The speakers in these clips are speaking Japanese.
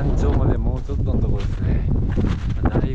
山頂までもうちょっとのところですね。だい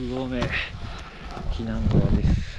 6合目避難小屋です。